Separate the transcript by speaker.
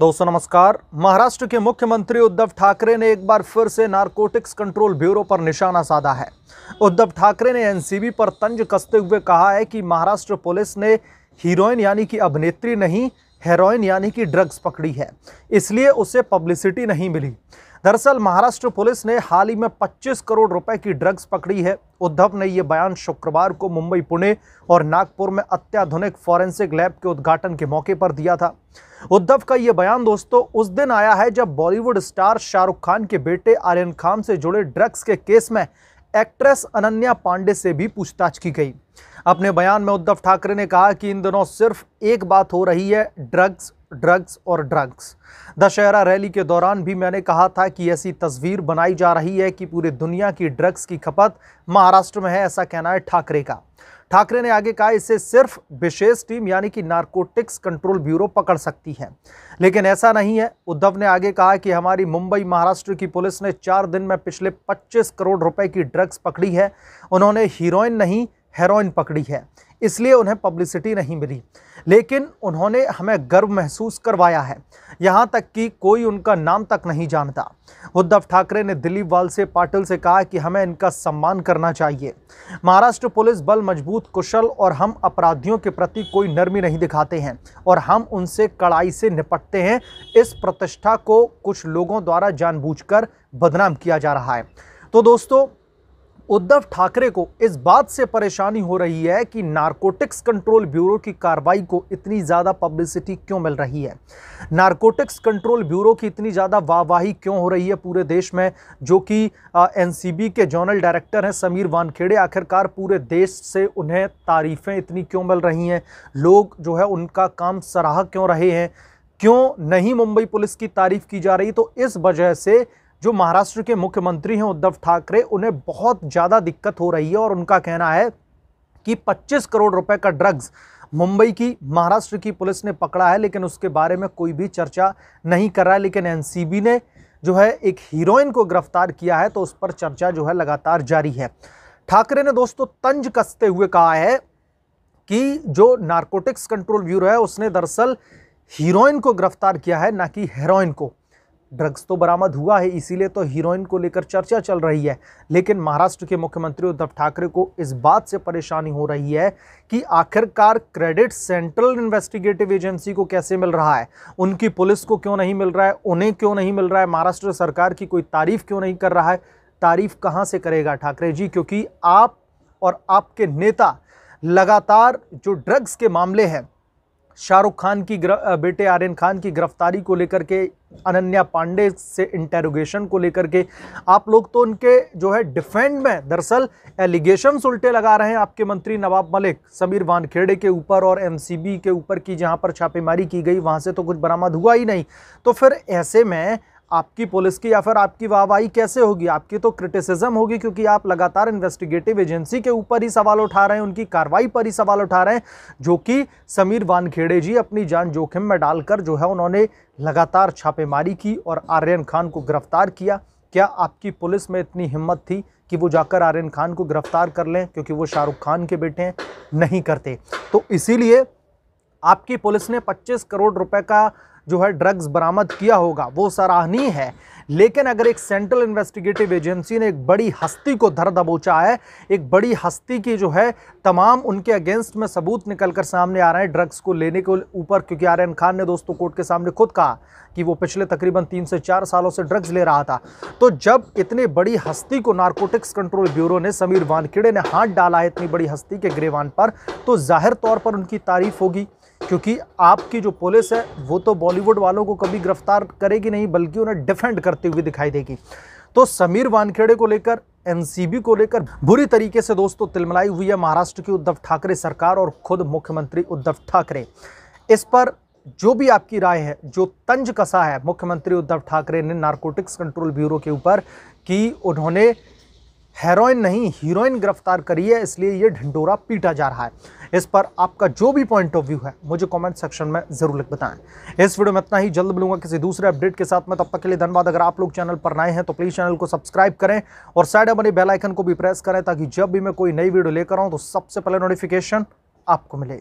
Speaker 1: दोस्तों नमस्कार। महाराष्ट्र के मुख्यमंत्री उद्धव ठाकरे ने एक बार फिर से नारकोटिक्स कंट्रोल ब्यूरो पर निशाना साधा है। उद्धव ठाकरे ने एनसीबी पर तंज कसते हुए कहा है कि महाराष्ट्र पुलिस ने हीरोइन यानी कि अभिनेत्री नहीं, हेरोइन यानी कि ड्रग्स पकड़ी है। इसलिए उसे पब्लिसिटी नहीं मिली। दरअसल महाराष्ट्र पुलिस ने हाल ही में 25 करोड़ रुपए की ड्रग्स पकड़ी है। उद्धव ने यह बयान शुक्रवार को मुंबई, पुणे और नागपुर में अत्याधुनिक फॉरेंसिक लैब के उद्घाटन के मौके पर दिया था। उद्धव का यह बयान दोस्तों उस दिन आया है जब बॉलीवुड स्टार शाहरुख खान के बेटे आर्यन खान से जुड़े ड्रग्स के केस में एक्ट्रेस अनन्या पांडे से भी पूछताछ की गई। अपने बयान में उद्धव ठाकरे ने कहा कि इन दिनों सिर्फ़ एक बात हो रही है, ड्रग्स ड्रग्स और ड्रग्स। दशहरा रैली के दौरान भी मैंने कहा था कि ऐसी तस्वीर बनाई जा रही है कि पूरी दुनिया की ड्रग्स की खपत महाराष्ट्र में है, ऐसा कहना है ठाकरे का। ठाकरे ने आगे कहा, इसे सिर्फ़ विशेष टीम यानी कि नारकोटिक्स कंट्रोल ब्यूरो पकड़ सकती है। लेकिन ऐसा नहीं है। उद्धव ने आगे कहा कि हमारी मुंबई, महाराष्ट्र की पुलिस ने चार दिन में पिछले 25 करोड़ रुपए की ड्रग्स पकड़ी है। उन्होंने हीरोइन नहीं हेरोइन पकड़ी है, इसलिए उन्हें पब्लिसिटी नहीं मिली। लेकिन उन्होंने हमें गर्व महसूस करवाया है, यहाँ तक कि कोई उनका नाम तक नहीं जानता। उद्धव ठाकरे ने दिलीप वाल से पाटिल से कहा कि हमें इनका सम्मान करना चाहिए। महाराष्ट्र पुलिस बल मज़बूत, कुशल और हम अपराधियों के प्रति कोई नरमी नहीं दिखाते हैं और हम उनसे कड़ाई से निपटते हैं। इस प्रतिष्ठा को कुछ लोगों द्वारा जानबूझकर बदनाम किया जा रहा है। तो दोस्तों उद्धव ठाकरे को इस बात से परेशानी हो रही है कि नारकोटिक्स कंट्रोल ब्यूरो की कार्रवाई को इतनी ज़्यादा पब्लिसिटी क्यों मिल रही है? नारकोटिक्स कंट्रोल ब्यूरो की इतनी ज़्यादा वाहवाही क्यों हो रही है पूरे देश में? जो कि एनसीबी के जोनल डायरेक्टर हैं समीर वानखेड़े, आखिरकार पूरे देश से उन्हें तारीफ़ें इतनी क्यों मिल रही हैं? लोग जो है उनका काम सराह क्यों रहे हैं? क्यों नहीं मुंबई पुलिस की तारीफ़ की जा रही? तो इस वजह से जो महाराष्ट्र के मुख्यमंत्री हैं उद्धव ठाकरे, उन्हें बहुत ज़्यादा दिक्कत हो रही है और उनका कहना है कि 25 करोड़ रुपए का ड्रग्स मुंबई की, महाराष्ट्र की पुलिस ने पकड़ा है, लेकिन उसके बारे में कोई भी चर्चा नहीं कर रहा है। लेकिन एनसीबी ने जो है एक हीरोइन को गिरफ़्तार किया है तो उस पर चर्चा जो है लगातार जारी है। ठाकरे ने दोस्तों तंज कसते हुए कहा है कि जो नारकोटिक्स कंट्रोल ब्यूरो है, उसने दरअसल हीरोइन को गिरफ़्तार किया है, ना कि हेरोइन को। ड्रग्स तो बरामद हुआ है, इसीलिए तो हीरोइन को लेकर चर्चा चल रही है। लेकिन महाराष्ट्र के मुख्यमंत्री उद्धव ठाकरे को इस बात से परेशानी हो रही है कि आखिरकार क्रेडिट सेंट्रल इन्वेस्टिगेटिव एजेंसी को कैसे मिल रहा है? उनकी पुलिस को क्यों नहीं मिल रहा है? उन्हें क्यों नहीं मिल रहा है? महाराष्ट्र सरकार की कोई तारीफ़ क्यों नहीं कर रहा है? तारीफ़ कहाँ से करेगा ठाकरे जी? क्योंकि आप और आपके नेता लगातार जो ड्रग्स के मामले हैं शाहरुख खान की बेटे आर्यन खान की गिरफ्तारी को लेकर के, अनन्या पांडे से इंटेरोगेशन को लेकर के, आप लोग तो उनके जो है डिफेंड में, दरअसल एलिगेशन उल्टे लगा रहे हैं आपके मंत्री नवाब मलिक, समीर वानखेड़े के ऊपर और एमसीबी के ऊपर की जहाँ पर छापेमारी की गई, वहाँ से तो कुछ बरामद हुआ ही नहीं। तो फिर ऐसे में आपकी पुलिस की या फिर आपकी वाहवाही कैसे होगी? आपकी तो क्रिटिसिज्म होगी क्योंकि आप लगातार इन्वेस्टिगेटिव एजेंसी के ऊपर ही सवाल उठा रहे हैं, उनकी कार्रवाई पर ही सवाल उठा रहे हैं, जो कि समीर वानखेड़े जी अपनी जान जोखिम में डालकर जो है उन्होंने लगातार छापेमारी की और आर्यन खान को गिरफ़्तार किया। क्या आपकी पुलिस में इतनी हिम्मत थी कि वो जाकर आर्यन खान को गिरफ़्तार कर लें क्योंकि वो शाहरुख खान के बेटे हैं? नहीं करते। तो इसीलिए आपकी पुलिस ने 25 करोड़ रुपए का जो है ड्रग्स बरामद किया होगा, वो सराहनीय है। लेकिन अगर एक सेंट्रल इन्वेस्टिगेटिव एजेंसी ने एक बड़ी हस्ती को धर दबोचा है, एक बड़ी हस्ती की जो है तमाम उनके अगेंस्ट में सबूत निकल कर सामने आ रहे हैं ड्रग्स को लेने के ऊपर, क्योंकि आर्यन खान ने दोस्तों कोर्ट के सामने खुद कहा कि वो पिछले तकरीबन तीन से चार सालों से ड्रग्स ले रहा था। तो जब इतनी बड़ी हस्ती को नारकोटिक्स कंट्रोल ब्यूरो ने, समीर वानखेड़े ने हाथ डाला है इतनी बड़ी हस्ती के गिरेवान पर तो ज़ाहिर तौर पर उनकी तारीफ़ होगी। क्योंकि आपकी जो पुलिस है, वो तो बॉलीवुड वालों को कभी गिरफ़्तार करेगी नहीं, बल्कि उन्हें डिफेंड करती हुई दिखाई देगी। तो समीर वानखेड़े को लेकर, एनसीबी को लेकर बुरी तरीके से दोस्तों तिलमलाई हुई है महाराष्ट्र की उद्धव ठाकरे सरकार और खुद मुख्यमंत्री उद्धव ठाकरे। इस पर जो भी आपकी राय है, जो तंज कसा है, मुख्यमंत्री उद्धव ठाकरे ने नारकोटिक्स कंट्रोल ब्यूरो के ऊपर कि, उन्होंने हेरोइन नहीं, हीरोइन गिरफ़्तार करी है, इसलिए ये ढिंडोरा पीटा जा रहा है। इस पर आपका जो भी पॉइंट ऑफ़ व्यू है, मुझे कमेंट सेक्शन में ज़रूर लिख बताएँ। इस वीडियो में इतना ही, जल्द मिलूँगा किसी दूसरे अपडेट के साथ में, तब तक के लिए धन्यवाद। अगर आप लोग चैनल पर नए हैं तो प्लीज़ चैनल को सब्सक्राइब करें और साइड बने बेलाइकन को भी प्रेस करें, ताकि जब भी मैं कोई नई वीडियो लेकर आऊँ तो सबसे पहले नोटिफिकेशन आपको मिले।